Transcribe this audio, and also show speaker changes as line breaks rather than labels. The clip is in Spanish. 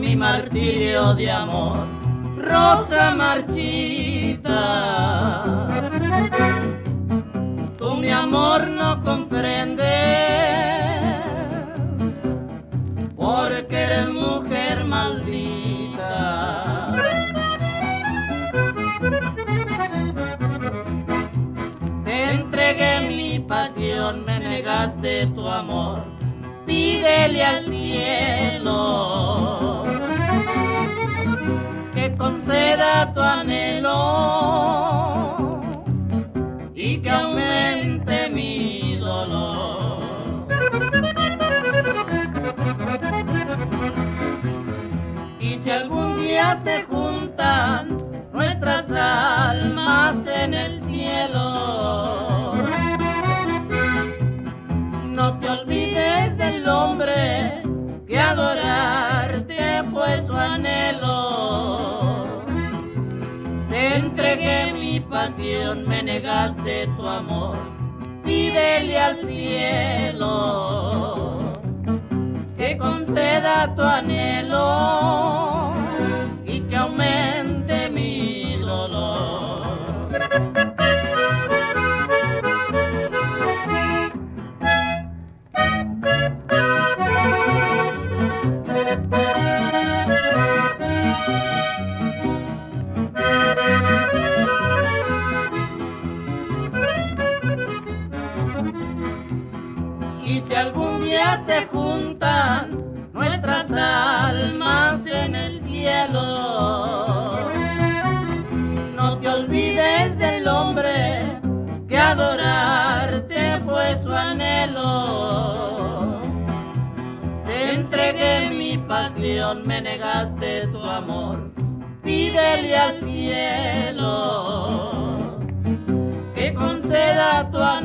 mi martirio de amor, rosa marchita. Tú mi amor no comprendes, porque eres mujer maldita. Te entregué mi pasión, me negaste tu amor pídele al cielo que conceda tu anhelo y que aumente mi dolor. Y si algún día se juntan entregué mi pasión, me negaste tu amor, pídele al cielo que conceda tu anhelo y si algún día se juntan nuestras almas en el cielo. No te olvides del hombre que adorarte fue su anhelo. Te entregué mi pasión, me negaste tu amor, pídele al cielo que conceda tu amor